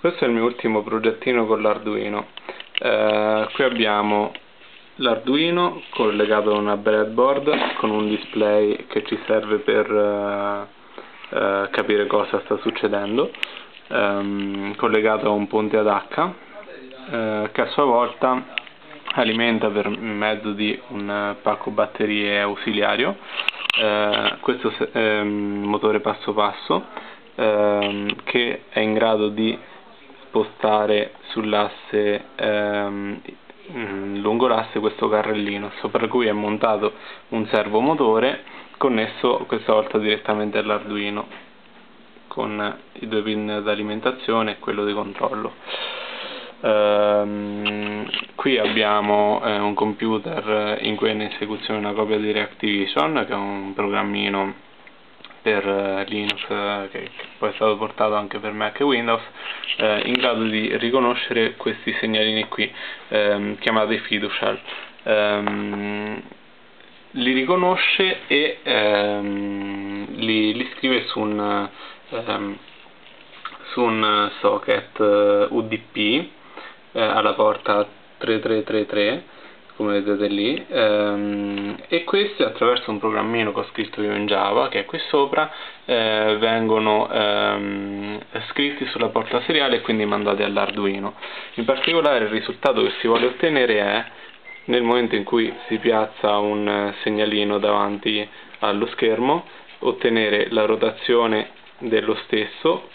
Questo è il mio ultimo progettino con l'Arduino. Eh, qui abbiamo l'Arduino collegato a una breadboard con un display che ci serve per eh, eh, capire cosa sta succedendo, ehm, collegato a un ponte ad H eh, che a sua volta alimenta per mezzo di un pacco batterie ausiliario eh, questo ehm, motore passo passo ehm, che è in grado di spostare sull'asse ehm, lungo l'asse questo carrellino sopra cui è montato un servomotore connesso questa volta direttamente all'Arduino con i due pin d'alimentazione e quello di controllo. Ehm, qui abbiamo eh, un computer in cui è in esecuzione una copia di Reactivision che è un programmino per eh, Linux eh, che, poi è stato portato anche per Mac e Windows eh, in grado di riconoscere questi segnalini qui ehm, chiamati fiducial. Ehm, li riconosce e ehm, li, li, scrive su un, ehm, su un socket UDP eh, alla porta 3333 come vedete lì ehm, e questi attraverso un programmino che ho scritto io in Java che è qui sopra eh, vengono ehm, scritti sulla porta seriale e quindi mandati all'Arduino. In particolare il risultato che si vuole ottenere è nel momento in cui si piazza un segnalino davanti allo schermo ottenere la rotazione dello stesso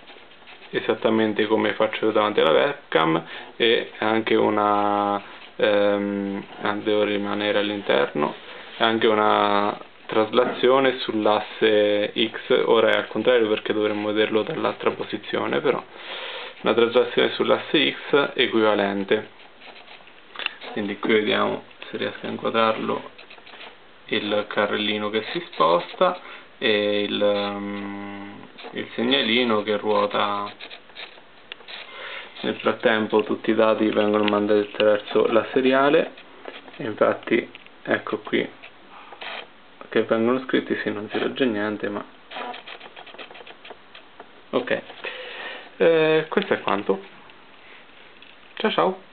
esattamente come faccio davanti alla webcam e anche una ehm, devo rimanere all'interno anche una traslazione sull'asse X. Ora è al contrario perché dovremmo vederlo dall'altra posizione però una traslazione sull'asse X equivalente. Quindi qui vediamo se riesco a inquadrarlo. Il carrellino che si sposta e il, um, il segnalino che ruota. Nel frattempo tutti i dati vengono mandati attraverso la seriale. Infatti ecco qui che vengono scritti, sì non si legge niente ma ok. Eh, questo è quanto. Ciao ciao